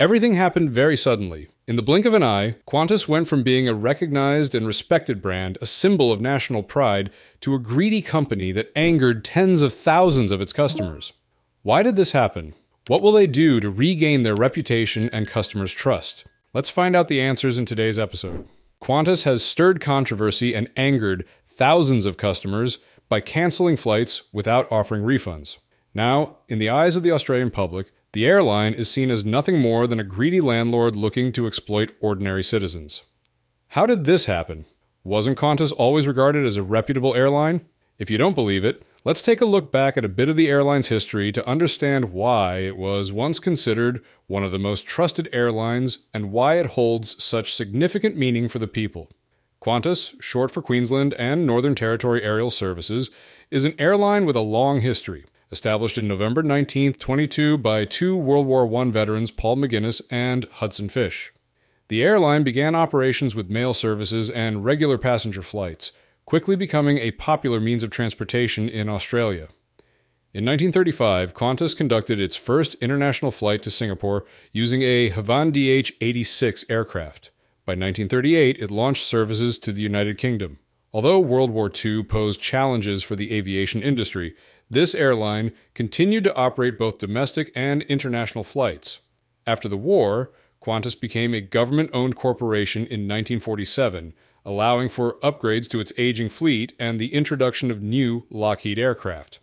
Everything happened very suddenly. In the blink of an eye, Qantas went from being a recognized and respected brand, a symbol of national pride, to a greedy company that angered tens of thousands of its customers. Why did this happen? What will they do to regain their reputation and customers' trust? Let's find out the answers in today's episode. Qantas has stirred controversy and angered thousands of customers by canceling flights without offering refunds. Now, in the eyes of the Australian public, the airline is seen as nothing more than a greedy landlord looking to exploit ordinary citizens. How did this happen? Wasn't Qantas always regarded as a reputable airline? If you don't believe it, let's take a look back at a bit of the airline's history to understand why it was once considered one of the most trusted airlines and why it holds such significant meaning for the people. Qantas, short for Queensland and Northern Territory Aerial Services, is an airline with a long history. Established in November 19, 22 by two World War I veterans Paul McGinness and Hudson Fysh. The airline began operations with mail services and regular passenger flights, quickly becoming a popular means of transportation in Australia. In 1935, Qantas conducted its first international flight to Singapore using a Havan DH 86 aircraft. By 1938, it launched services to the United Kingdom. Although World War II posed challenges for the aviation industry, this airline continued to operate both domestic and international flights. After the war, Qantas became a government owned corporation in 1947, allowing for upgrades to its aging fleet and the introduction of new Lockheed aircraft.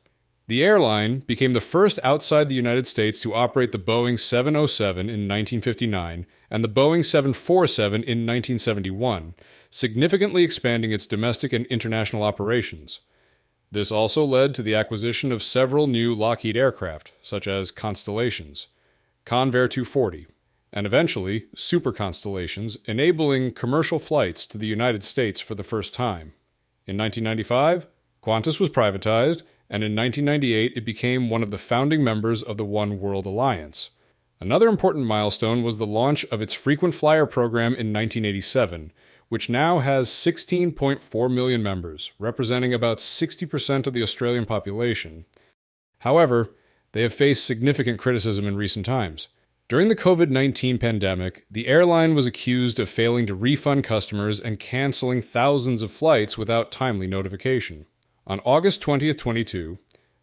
The airline became the first outside the United States to operate the Boeing 707 in 1959 and the Boeing 747 in 1971, significantly expanding its domestic and international operations. This also led to the acquisition of several new Lockheed aircraft, such as Constellations, Convair 240, and eventually Super Constellations, enabling commercial flights to the United States for the first time. In 1995, Qantas was privatized, and in 1998 it became one of the founding members of the Oneworld Alliance. Another important milestone was the launch of its frequent flyer program in 1987, which now has 16.4 million members, representing about 60% of the Australian population. However, they have faced significant criticism in recent times. During the COVID 19 pandemic, the airline was accused of failing to refund customers and canceling thousands of flights without timely notification. On August 20, 22,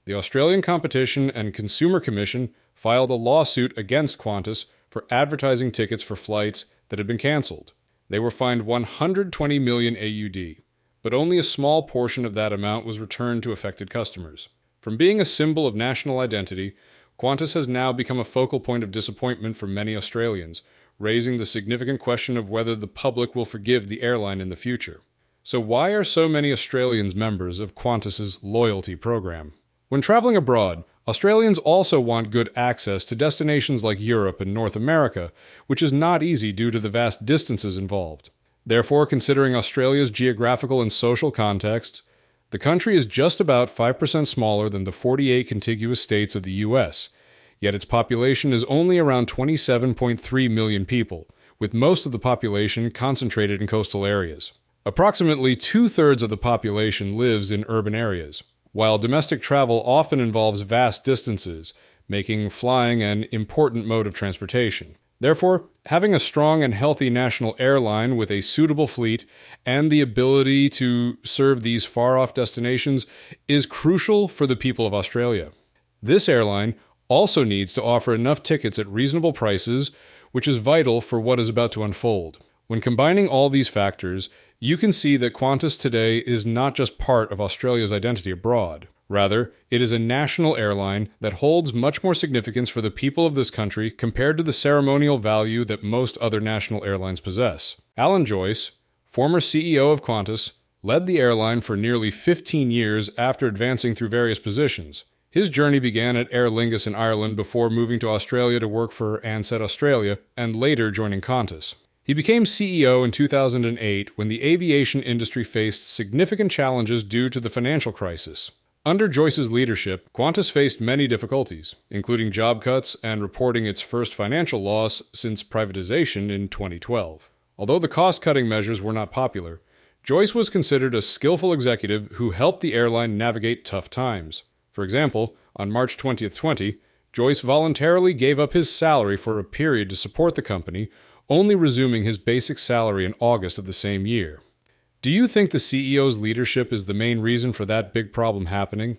the Australian Competition and Consumer Commission filed a lawsuit against Qantas for advertising tickets for flights that had been cancelled. They were fined 120 million AUD, but only a small portion of that amount was returned to affected customers. From being a symbol of national identity, Qantas has now become a focal point of disappointment for many Australians, raising the significant question of whether the public will forgive the airline in the future. So, why are so many Australians members of Qantas's loyalty program? When traveling abroad, Australians also want good access to destinations like Europe and North America, which is not easy due to the vast distances involved. Therefore, considering Australia's geographical and social context, the country is just about 5% smaller than the 48 contiguous states of the US, yet its population is only around 27.3 million people, with most of the population concentrated in coastal areas. Approximately two thirds of the population lives in urban areas. While domestic travel often involves vast distances, making flying an important mode of transportation. Therefore, having a strong and healthy national airline with a suitable fleet and the ability to serve these far off destinations is crucial for the people of Australia. This airline also needs to offer enough tickets at reasonable prices, which is vital for what is about to unfold. When combining all these factors, you can see that Qantas today is not just part of Australia's identity abroad. Rather, it is a national airline that holds much more significance for the people of this country compared to the ceremonial value that most other national airlines possess. Alan Joyce, former CEO of Qantas, led the airline for nearly 15 years after advancing through various positions. His journey began at Aer Lingus in Ireland before moving to Australia to work for Ansett Australia and later joining Qantas. He became CEO in 2008 when the aviation industry faced significant challenges due to the financial crisis. Under Joyce's leadership, Qantas faced many difficulties, including job cuts and reporting its first financial loss since privatization in 2012. Although the cost cutting measures were not popular, Joyce was considered a skillful executive who helped the airline navigate tough times. For example, on March 2020, Joyce voluntarily gave up his salary for a period to support the company, only resuming his basic salary in August of the same year. Do you think the CEO's leadership is the main reason for that big problem happening?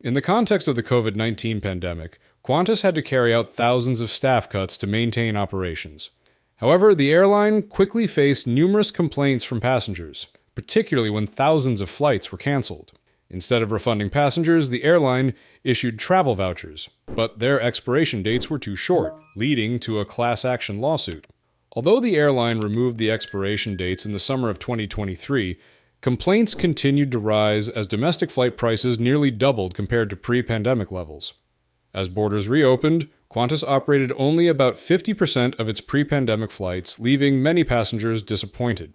In the context of the COVID 19 pandemic, Qantas had to carry out thousands of staff cuts to maintain operations. However, the airline quickly faced numerous complaints from passengers, particularly when thousands of flights were canceled. Instead of refunding passengers, the airline issued travel vouchers, but their expiration dates were too short, leading to a class action lawsuit. Although the airline removed the expiration dates in the summer of 2023, complaints continued to rise as domestic flight prices nearly doubled compared to pre pandemic levels. As borders reopened, Qantas operated only about 50% of its pre pandemic flights, leaving many passengers disappointed.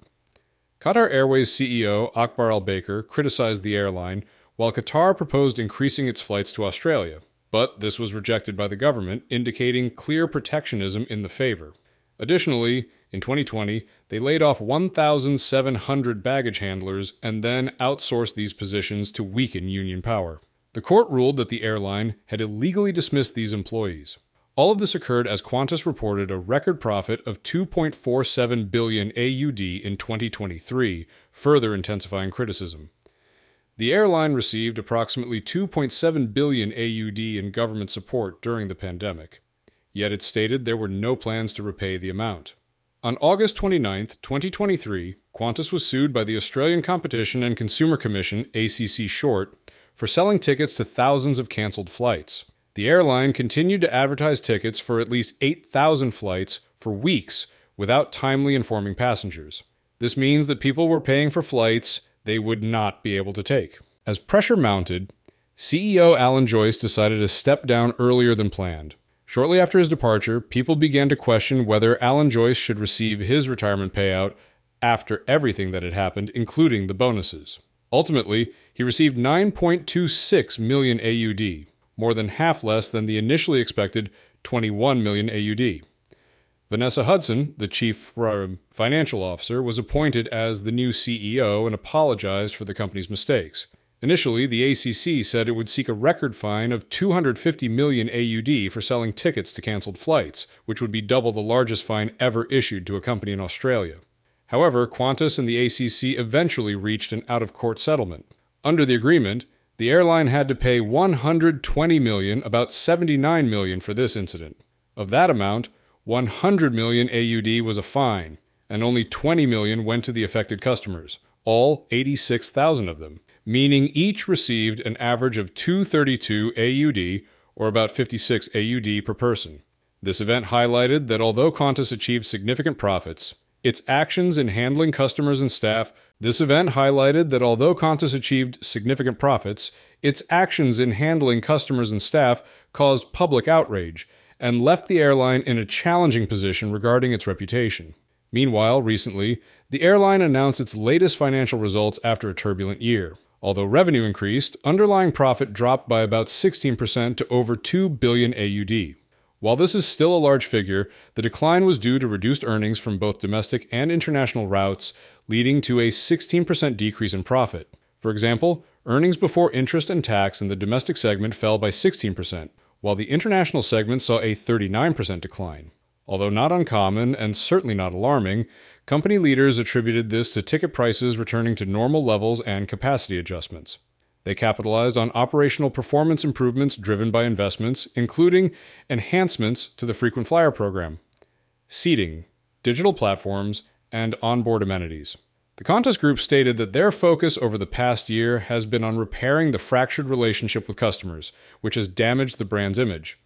Qatar Airways CEO Akbar Al Baker criticized the airline, while Qatar proposed increasing its flights to Australia. But this was rejected by the government, indicating clear protectionism in the favor. Additionally, in 2020, they laid off 1,700 baggage handlers and then outsourced these positions to weaken union power. The court ruled that the airline had illegally dismissed these employees. All of this occurred as Qantas reported a record profit of 2.47 billion AUD in 2023, further intensifying criticism. The airline received approximately 2.7 billion AUD in government support during the pandemic yet it stated there were no plans to repay the amount. On August 29, 2023, Qantas was sued by the Australian Competition and Consumer Commission, ACC short, for selling tickets to thousands of cancelled flights. The airline continued to advertise tickets for at least 8,000 flights for weeks without timely informing passengers. This means that people were paying for flights they would not be able to take. As pressure mounted, CEO Alan Joyce decided to step down earlier than planned. Shortly after his departure, people began to question whether Alan Joyce should receive his retirement payout after everything that had happened, including the bonuses. Ultimately, he received 9.26 million AUD, more than half less than the initially expected 21 million AUD. Vanessa Hudson, the chief um, financial officer, was appointed as the new CEO and apologized for the company's mistakes. Initially, the ACC said it would seek a record fine of 250 million AUD for selling tickets to cancelled flights, which would be double the largest fine ever issued to a company in Australia. However, Qantas and the ACC eventually reached an out of court settlement. Under the agreement, the airline had to pay 120 million, about 79 million for this incident. Of that amount, 100 million AUD was a fine, and only 20 million went to the affected customers, all 86,000 of them meaning each received an average of 232 AUD, or about 56 AUD per person. This event highlighted that although Qantas achieved significant profits, its actions in handling customers and staff, this event highlighted that although Qantas achieved significant profits, its actions in handling customers and staff caused public outrage and left the airline in a challenging position regarding its reputation. Meanwhile, recently, the airline announced its latest financial results after a turbulent year. Although revenue increased, underlying profit dropped by about 16% to over 2 billion AUD. While this is still a large figure, the decline was due to reduced earnings from both domestic and international routes, leading to a 16% decrease in profit. For example, earnings before interest and tax in the domestic segment fell by 16%, while the international segment saw a 39% decline. Although not uncommon and certainly not alarming, company leaders attributed this to ticket prices returning to normal levels and capacity adjustments. They capitalized on operational performance improvements driven by investments, including enhancements to the frequent flyer program, seating, digital platforms, and onboard amenities. The Qantas Group stated that their focus over the past year has been on repairing the fractured relationship with customers, which has damaged the brand's image.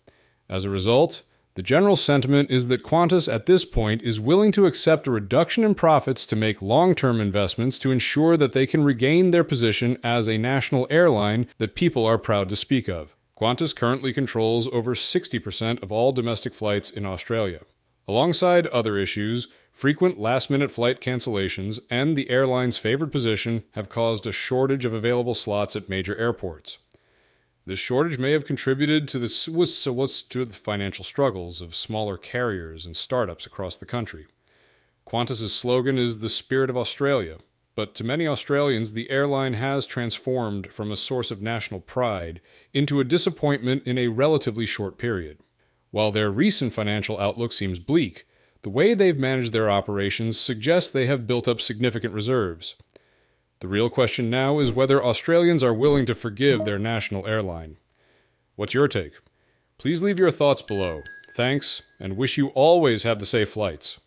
As a result, the general sentiment is that Qantas at this point is willing to accept a reduction in profits to make long term investments to ensure that they can regain their position as a national airline that people are proud to speak of. Qantas currently controls over 60% of all domestic flights in Australia. Alongside other issues, frequent last minute flight cancellations and the airline's favored position have caused a shortage of available slots at major airports. This shortage may have contributed to the, was, was to the financial struggles of smaller carriers and startups across the country. Qantas's slogan is the spirit of Australia, but to many Australians, the airline has transformed from a source of national pride into a disappointment in a relatively short period. While their recent financial outlook seems bleak, the way they've managed their operations suggests they have built up significant reserves. The real question now is whether Australians are willing to forgive their national airline. What's your take? Please leave your thoughts below. Thanks, and wish you always have the safe flights.